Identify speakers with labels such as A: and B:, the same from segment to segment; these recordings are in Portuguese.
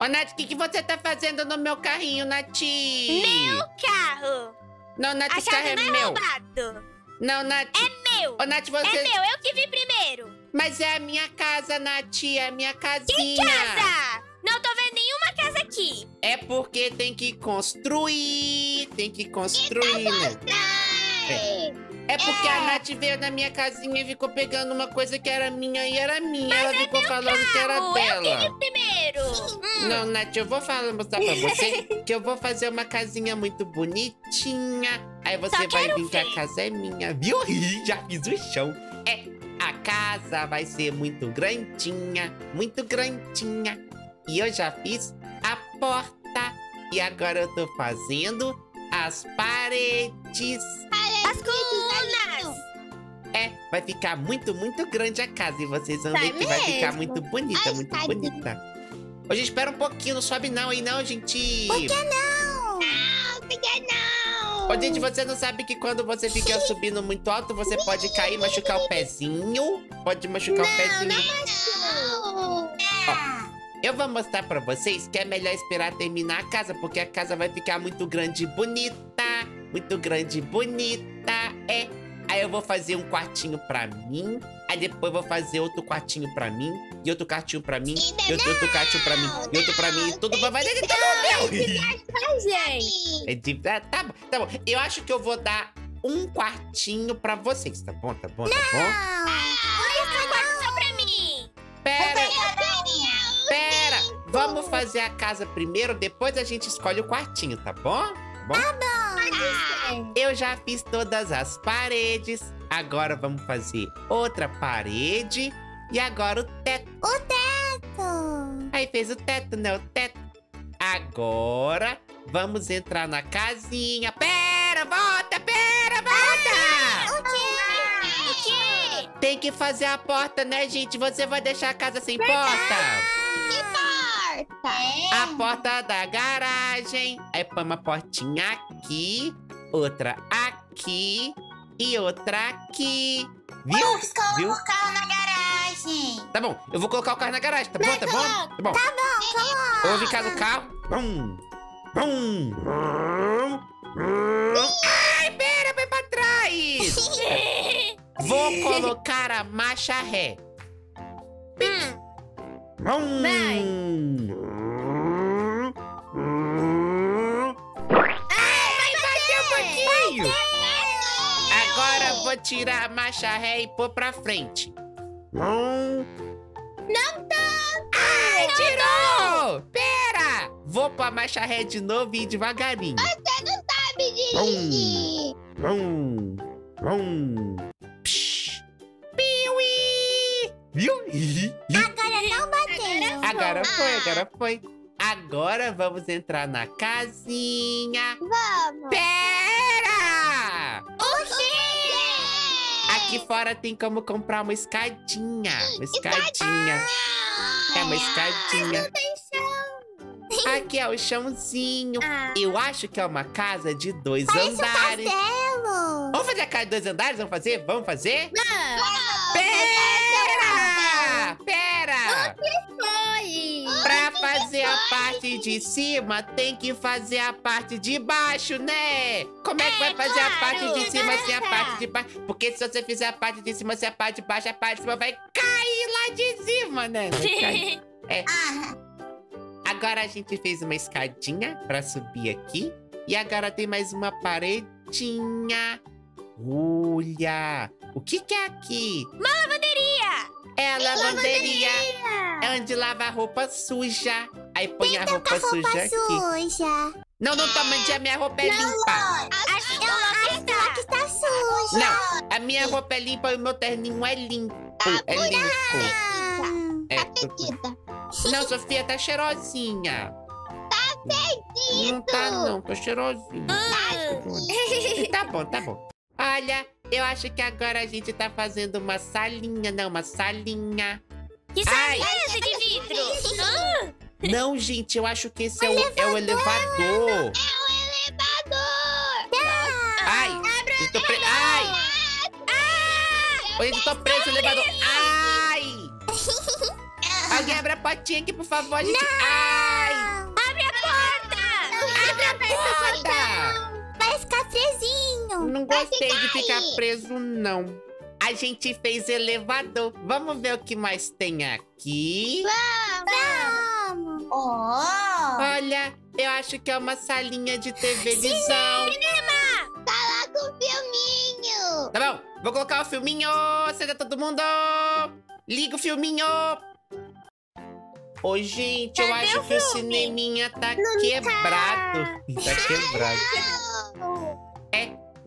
A: Ô, Nath, o que, que você tá fazendo no meu carrinho, Nath?
B: Meu carro!
A: Não, Nath, esse carro é
B: não é
A: meu.
B: roubado.
A: Não, Nath.
B: É meu!
A: Ô, Nath, você...
B: É meu, eu que vi primeiro.
A: Mas é a minha casa, Nath, é a minha casinha.
B: Casa! Não tô vendo nenhuma casa aqui.
A: É porque tem que construir, tem que construir, né? É porque a Nath veio na minha casinha e ficou pegando uma coisa que era minha e era minha. Ela ficou falando que era
B: Carro, eu
A: dela.
B: vi primeiro. Hum,
A: Não, Nath, eu vou falar, mostrar pra você que eu vou fazer uma casinha muito bonitinha. Aí você
B: Só
A: vai vir que a casa é minha, viu? Já fiz o chão. É, a casa vai ser muito grandinha, muito grandinha. E eu já fiz a porta. E agora eu tô fazendo as paredes.
B: As colunas.
A: É, vai ficar muito, muito grande a casa. E vocês vão
B: Tá
A: ver que vai ficar
B: mesmo?
A: muito bonita,
C: Ai,
A: muito
C: tadinho.
A: bonita. Ô, gente, espera um pouquinho, não sobe não aí não, gente.
C: Por que não?
B: Não, fica não.
A: Ô, gente, você não sabe que quando você fica subindo muito alto, você pode cair e machucar o pezinho? Pode machucar o pezinho.
C: Não.
A: Eu vou mostrar pra vocês que é melhor esperar terminar a casa, porque a casa vai ficar muito grande e bonita. Muito grande e bonita. É. Aí eu vou fazer um quartinho pra mim. Aí depois vou fazer outro quartinho pra mim. E outro quartinho pra mim. E outro, outro quartinho pra mim. E outro pra mim. E tudo vai fazer de todo meu.
B: Gente.
A: É de... ah, Tá bom, tá bom. Eu acho que eu vou dar um quartinho pra vocês, tá bom? Tá bom, tá bom?
B: É um quarto só pra mim.
A: Pera, pera. Vamos fazer a casa primeiro, depois a gente escolhe o quartinho, tá bom? Bom? Eu já fiz todas as paredes. Agora vamos fazer outra parede. E agora o teto. Aí fez o teto, né? O teto. Agora vamos entrar na casinha. Pera, volta, pera, volta!
B: O quê?
A: Tem que fazer a porta, né, gente? Você vai deixar a casa sem porta? A porta da garagem. Aí põe uma portinha aqui, outra aqui e outra aqui. Viu?
C: Coloca
A: Viu?
C: o carro na garagem.
A: Tá bom, eu vou colocar o carro na garagem, tá bom? Tá bom? Tá bom. Tá bom, Eu vou ficar no carro. Bum, bum, bum, bum. Ai, pera, vai pra trás. Vou colocar a marcha ré. Bum.
B: Vai.
A: Vou tirar a marcha ré e pôr pra frente. Não Ai, tirou! Pera! Vou pôr a marcha ré de novo e ir devagarinho.
C: Sabe dirigir.
A: Vrum, vrum. Psh. Piuí! Viu?
C: Agora não bateu.
A: Agora foi, agora foi. Agora vamos entrar na casinha.
C: Vamos.
A: Pera! Aqui fora tem como comprar uma escadinha. Uma escadinha. É uma escadinha. Aqui é o chãozinho.
B: Ah.
A: Eu acho que é uma casa de dois
C: Parece um
A: andares.
C: castelo.
A: Vamos fazer a casa de dois andares? Vamos fazer? Vamos fazer?
B: Não.
A: Pera! Parte de cima, tem que fazer a parte de baixo, né? Como é que vai
B: É,
A: fazer a parte de cima sem a parte de baixo? Porque se você fizer a parte de cima sem a parte de baixo, a parte de cima vai cair lá de cima, né? Cair.
C: Ah,
A: Agora a gente fez uma escadinha pra subir aqui. E agora tem mais uma paredinha. Olha! O que que é aqui?
B: Lavanderia.
A: É a lavanderia. É onde lava a roupa suja. Aí põe a roupa suja
C: roupa
A: aqui.
C: suja.
A: Não, não toma de a minha roupa é limpa.
B: Acho que eu não
C: Sua que está suja.
A: Não, a minha roupa é limpa e o meu terninho é limpo. É limpo. É,
C: Petita.
A: não, Sofia, tá cheirosinha. Não tá, não. Tô cheirosinha. Tá bom, tá bom. Olha, eu acho que agora a gente tá fazendo uma salinha. Não, uma salinha.
B: Que salinha é essa de vidro?
A: Não, gente, eu acho que esse o é, o, é o elevador. É o elevador. Não. Ai, Abra eu tô preso. Ai. Ah, eu tô preso no elevador. Ai. Alguém abre a portinha aqui, por favor, gente. Não. Ai. Abre a porta. Abre a porta não gostei de ficar
C: aí.
A: preso, não. A gente fez elevador. Vamos ver o que mais tem aqui.
C: Vamos. Oh.
A: Olha, eu acho que é uma salinha de televisão.
C: Tá lá com o filminho.
A: Tá bom, vou colocar o filminho. Senta todo mundo. Liga o filminho. Ô, gente, eu
B: Cadê
A: acho
B: o
A: que o cineminha tá quebrado. Tá quebrado.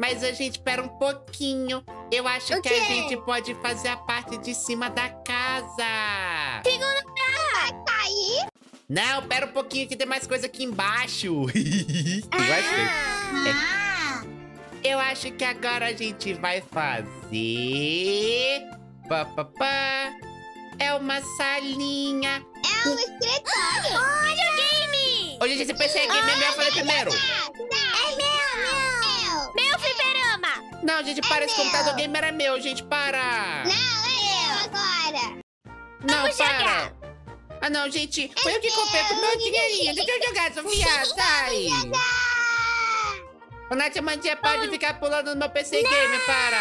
A: É, mas a gente espera um pouquinho. Eu acho
C: O
A: que a gente pode fazer a parte de cima da casa.
C: Aí.
A: Não, pera um pouquinho que tem mais coisa aqui embaixo.
C: Ah.
A: Eu acho que agora a gente vai fazer. Pá, pá, pá. É uma salinha.
C: É um escritório.
B: Videogame!
A: Ô, gente, esse PC é game é meu, eu falei primeiro. Não, gente, para, esse
C: meu.
A: computador gamer é meu, gente, para.
C: Não, é eu agora.
A: Não,
B: Vamos
A: para.
B: jogar.
A: Ah, não, gente, foi eu que comprei com meu dinheirinho. Deixa eu jogar, Sofia, sai. O Nath Mandinha pode ficar pulando no meu PC gamer, para.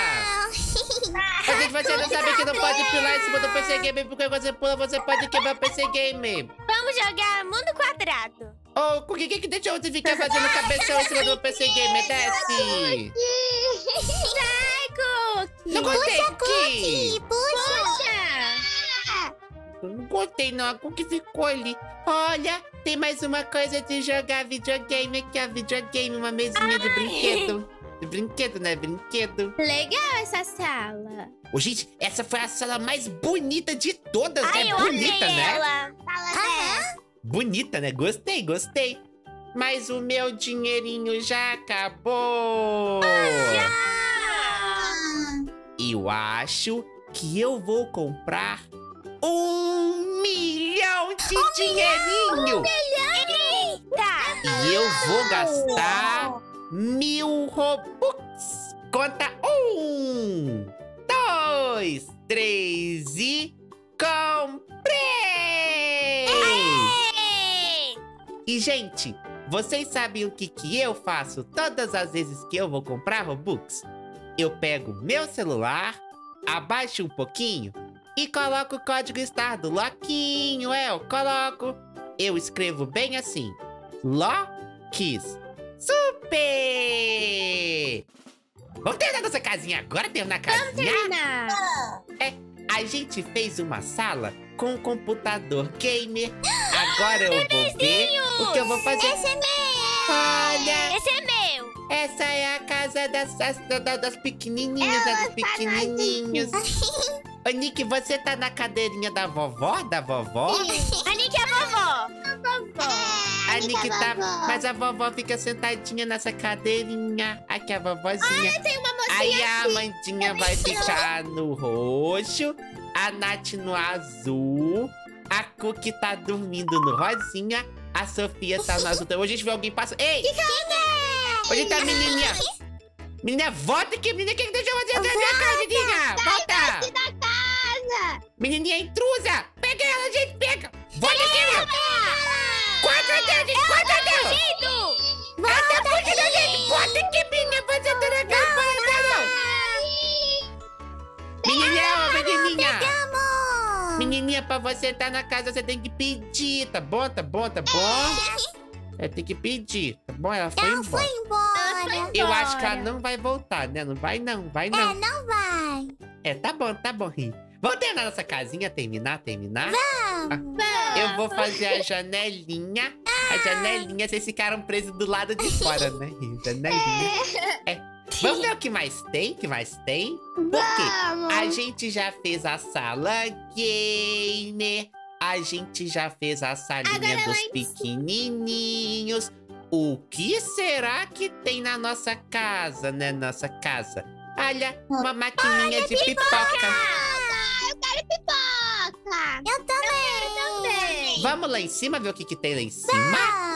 A: A gente, você não sabe que não pode pular em cima do PC gamer, porque você pula, você pode quebrar o PC gamer.
B: Vamos jogar mundo quadrado.
A: Ô, o que que deixou você ficar fazendo cabeção em cima do PC gamer? Desce.
B: Ai, Cookie!
A: Não gostei, Cookie.
C: Puxa.
B: Puxa!
A: Eu não gostei, não. A Cookie ficou ali. Olha, tem mais uma coisa de jogar videogame aqui, ó. Videogame, uma mesinha de brinquedo. De brinquedo, né? Brinquedo.
B: Legal essa sala.
A: Ô, gente, essa foi a sala mais bonita de todas,
B: Ai,
A: né?
B: eu
A: Bonita,
B: amei
A: né?
B: ela.
C: Fala
A: Bonita, né? Gostei, gostei. Mas o meu dinheirinho já acabou. Eu acho que eu vou comprar um milhão de dinheirinho.
B: Eita!
A: E eu vou gastar mil Robux. Conta um, dois, três e comprei!
B: Ei!
A: E, gente, vocês sabem o que, que eu faço todas as vezes que eu vou comprar Robux? Eu pego meu celular, abaixo um pouquinho e coloco o código Star do Loquinho. É, eu coloco. Eu escrevo bem assim: Loquis Super! Vamos terminar nossa casinha agora? Terminar a casinha?
B: Terminar.
A: A gente fez uma sala com um computador gamer. Agora eu vou ver o que eu vou fazer.
C: Esse é meu.
A: Olha,
B: Esse é meu.
A: essa é a casa das, das, das, das pequenininhas, das
C: tá
A: pequenininhos. Ô, Nick, você tá na cadeirinha da vovó? Da vovó?
B: A Nick é a vovó.
C: É,
A: A Nick tá...
C: vovó.
A: Mas a vovó fica sentadinha nessa cadeirinha. Aqui a vovozinha.
B: Tem uma
A: Aí a Amandinha vai ficar no roxo, a Nath no azul, a Cookie tá dormindo no rosinha, a Sofia tá no azul. também. Hoje a gente vê alguém passando. Ei! Onde tá a menininha? Menina, volta aqui, menina. Quem deixou você entrar na minha casa, menina? Volta!
C: da casa.
A: Menininha você entrar na casa, você tem que pedir, tá bom? Tá bom, tá bom? É, tem que pedir, tá bom? Ela foi
C: Ela foi
A: embora.
C: embora.
A: Eu acho que ela
B: embora.
A: não vai voltar, né? Não vai não, vai
C: É,
A: não.
C: não vai.
A: É, tá bom, tá bom. Vamos terminar nossa casinha, terminar, terminar?
C: Vamos.
A: Eu vou fazer a janelinha. A janelinha, vocês ficaram presos do lado de fora, né? Janelinha. É. Vamos ver o que mais tem, o que mais tem? Por quê?
C: Vamos.
A: A gente já fez a sala gamer. A gente já fez a salinha
B: Agora
A: dos pequenininhos. O que será que tem na nossa casa, né? Nossa casa. Olha, uma maquininha de pipoca.
C: Eu quero pipoca. Eu também.
A: Vamos lá em cima ver o que, que tem lá em cima?
C: Vamos.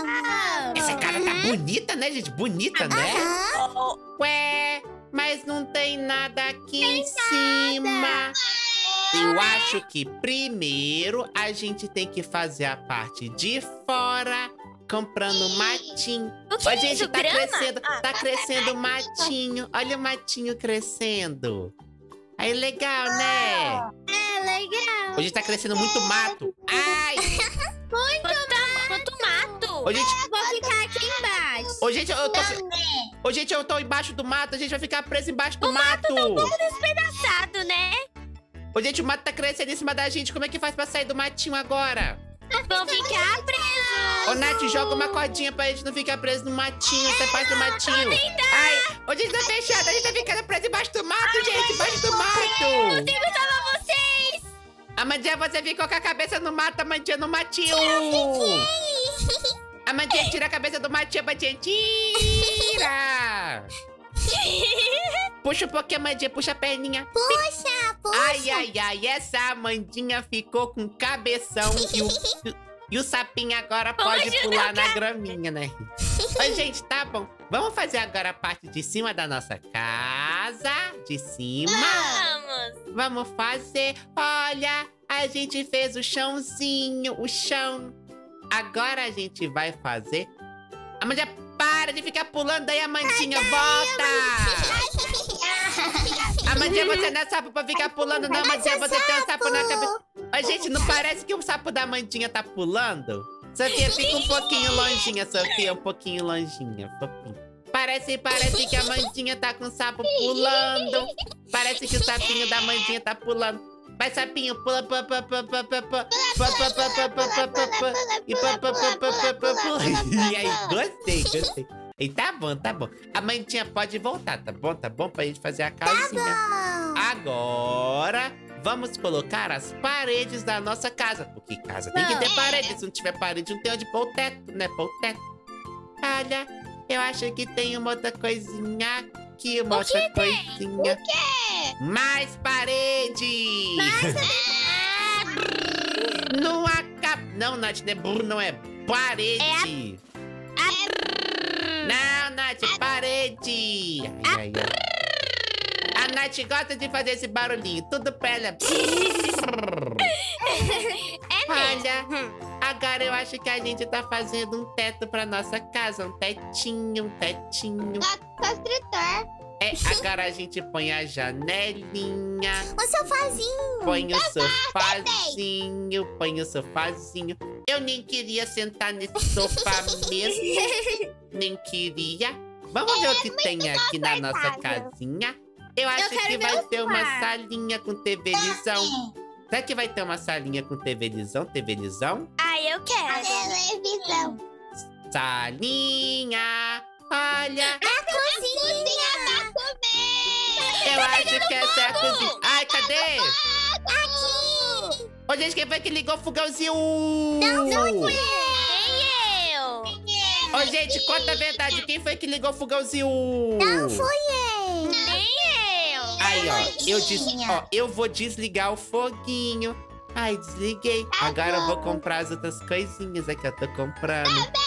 A: Essa casa tá bonita, né, gente? Bonita, né? Ué, mas não tem nada aqui em cima. Eu acho que primeiro a gente tem que fazer a parte de fora, comprando matinho.
B: O que
A: Ó,
B: é
A: gente,
B: isso?
A: tá
B: Grama?
A: crescendo,
B: Ah,
A: tá crescendo o matinho. Olha o matinho crescendo. Aí, legal, né?
C: É legal.
A: Hoje tá crescendo muito mato. Ai!
B: quanto mato?
A: Ô, gente,
C: Vou ficar aqui embaixo.
A: ô, gente, eu tô...
C: Também.
A: Ô, gente, eu tô embaixo do mato. A gente vai ficar preso embaixo do mato.
B: Despedaçado, né?
A: Ô, gente, o mato tá crescendo em cima da gente. Como é que faz pra sair do matinho agora?
B: Vão ficar presos.
A: Ô, Nath, joga uma cordinha pra gente não ficar preso no matinho. Sai parte do matinho. Ai, ô, gente, tá fechado. A gente tá ficando preso embaixo do mato, gente. Embaixo do mato.
B: Consigo salvar vocês.
A: Amandinha, você ficou com a cabeça no mato, Amandinha, no matinho. Amandinha, tira a cabeça do matinho, Amandinha. Tira. Puxa um pouquinho. Puxa a perninha.
C: Puxa, puxa.
A: Ai, ai, ai. Essa Amandinha ficou com cabeção e o... E o sapinho agora pode
B: Puxa,
A: pular na graminha, né? Oi, gente, tá bom. Vamos fazer agora a parte de cima da nossa casa. De cima.
B: Vamos.
A: Vamos fazer. Olha, a gente fez o chãozinho, o chão. Agora a gente vai fazer. Amandinha, para de ficar pulando aí, Amandinha. Volta! Amandinha, você não é sapo pra ficar pulando, não, Amandinha. Você tem um sapo na cabeça. Ô, gente, não parece que o sapo da Amandinha tá pulando? Sofia, fica um pouquinho longinha, Sofia. Um pouquinho longinha, fofinho. Parece, parece que a Amandinha tá com o sapo pulando. Parece que o sapinho da Amandinha tá pulando. Vai, sapinho, pula, pula, pula, pula, pula, pula, pula, pula, pula, pula, pula, pula, pula, pula, e pula, pula, pula, pula, pula, pula. E aí, gostei, gostei. E tá bom, tá bom. A Amandinha pode voltar, tá bom? Tá bom pra gente fazer a casinha. Agora, vamos colocar as paredes da nossa casa. Porque casa tem que ter parede. Se não tiver parede, não tem onde pôr o teto, né? Pôr o teto. Olha, eu acho que tem uma outra coisinha aqui, uma outra coisinha. Mais parede! Não acaba. Não, Nath, não é burro, não é parede. Não, Nath, parede. Ai, ai, ai. A Nath gosta de fazer esse barulhinho. Tudo pra ela. Olha, agora eu acho que a gente tá fazendo um teto pra nossa casa. Um tetinho, um tetinho.
C: Construtor.
A: É, agora a gente põe a janelinha.
C: O sofazinho.
A: Põe o sofazinho, põe o sofazinho. Eu nem queria sentar nesse sofá mesmo. nem queria. Vamos ver o que tem aqui na nossa casinha. Eu acho
C: quero
A: que vai ter uma salinha com televisão. Será que vai ter uma salinha com televisão? Televisão?
B: Ah, eu quero.
C: Televisão.
A: Salinha! Olha!
C: A cozinha. pra
A: Eu acho que essa é a cozinha. Ai, cadê?
C: Aqui.
A: Ô, gente, quem foi que ligou o fogãozinho?
C: Não fui
B: Nem eu.
A: Ô, gente, conta a verdade. Quem foi que ligou o fogãozinho?
C: Não fui eu.
B: Nem eu.
A: Aí, ó. Eu, des... Ó, eu vou desligar o foguinho. Ai, desliguei. Agora eu vou comprar as outras coisinhas aqui. Eu tô comprando.
C: Pegando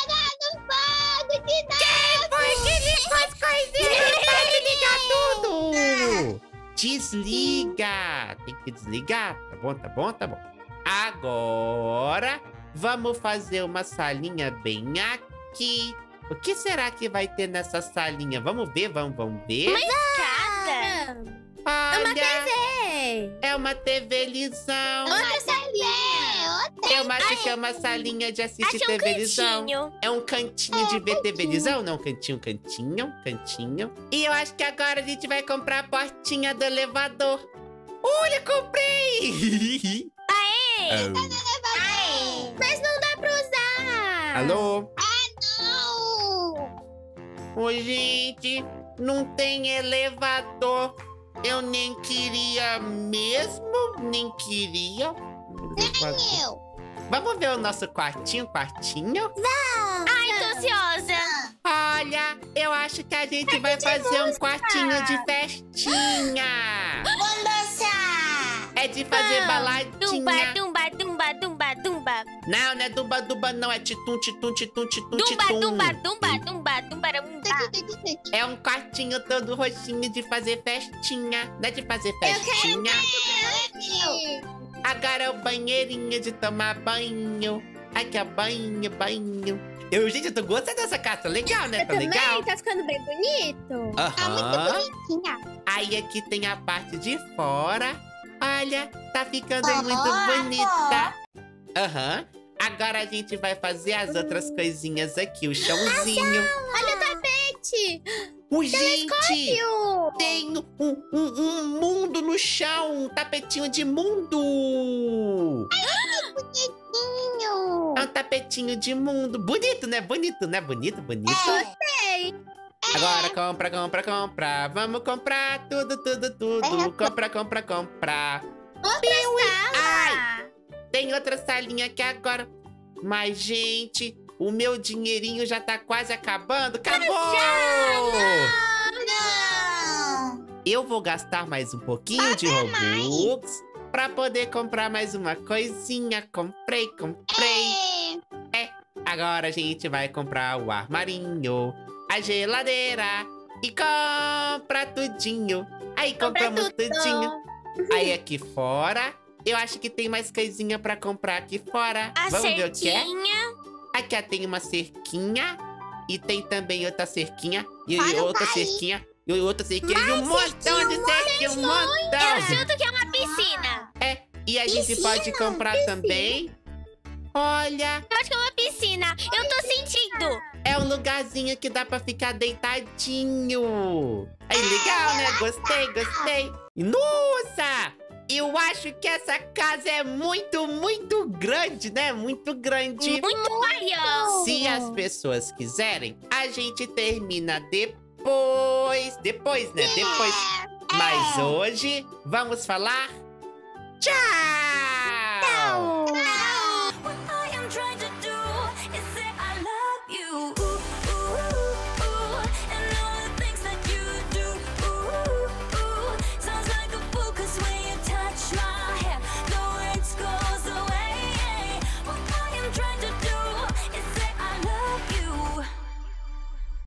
A: Desliga! Tem que desligar. Tá bom, tá bom, tá bom. Agora, vamos fazer uma salinha bem aqui. O que será que vai ter nessa salinha? Vamos ver, vamos, vamos ver.
B: Cada.
A: Olha, é uma televisão.
C: Outra salinha. Outra.
A: Eu acho que é uma salinha de assistir
B: Acho um
A: televisão.
B: cantinho.
A: É um cantinho de ver televisão? Não, cantinho, cantinho, cantinho. E eu acho que agora a gente vai comprar a portinha do elevador. Olha, comprei!
B: Aê.
A: Oh.
C: Mas não dá pra usar.
A: Alô?
C: Não.
A: Oi, gente. Não tem elevador. Eu nem queria mesmo. Nem queria. Elevador.
C: Eu.
A: Vamos ver o nosso quartinho, quartinho?
B: Ai, tô ansiosa.
A: Olha, eu acho que a gente vai fazer um quartinho de festinha.
C: Vamos dançar.
A: É de fazer
B: Dumba,
A: baladinha.
B: dumba, dumba.
A: Não, não é duba duba, não. É titum, titum, titum, titum,
B: Dumba,
A: titum.
B: dumba, dumba, dumba, dumba, dumba.
A: É um quartinho todo roxinho de fazer festinha. Não é de fazer festinha. Agora é o banheirinho de tomar banho. Aqui, ó, banho, banho. Eu, gente, eu tô gostando dessa casa. Legal, né?
D: Eu
A: Tá
D: também,
A: legal?
D: tá ficando bem bonito.
C: Tá muito bonitinha.
A: Aí aqui tem a parte de fora. Olha, tá ficando muito bonita. Aham. Agora a gente vai fazer as outras coisinhas aqui. O chãozinho.
D: Olha o tapete.
A: O gente, tem um, um- um mundo no chão. Um tapetinho de mundo.
C: Bonitinho.
A: É um tapetinho de mundo. Bonito, né? Bonito, né? Bonito, bonito.
D: Sei.
A: Agora compra, compra, compra. Vamos comprar tudo, tudo, tudo. Compra, compra, compra. Ai, tem outra salinha aqui agora. Mas, gente, o meu dinheirinho já tá quase acabando. Acabou!
C: Não.
A: Eu vou gastar mais um pouquinho de Robux pra poder comprar mais uma coisinha. Comprei, comprei.
C: É.
A: Agora a gente vai comprar o armarinho, a geladeira e compra tudinho. Aí compramos tudinho. Aí aqui fora, eu acho que tem mais coisinha pra comprar aqui fora.
B: A
A: Vamos ver o que é?
B: cerquinha.
A: Aqui ó, tem uma cerquinha e tem também outra cerquinha e
C: Para
A: outra cerquinha e outra cerquinha e um montão de cerquinha, um
B: Eu
A: montão.
B: sinto que é uma piscina.
A: E a gente
C: Piscina,
A: pode comprar também. Olha,
B: Eu acho que é uma piscina. Eu tô sentindo.
A: é um lugarzinho que dá pra ficar deitadinho. Aí, legal, né? Gostei, gostei. Nossa! Eu acho que essa casa é muito, muito grande, né? Muito grande.
B: Muito maior.
A: Se as pessoas quiserem, a gente termina depois. Depois, né? Depois. Mas hoje vamos falar. Tchau!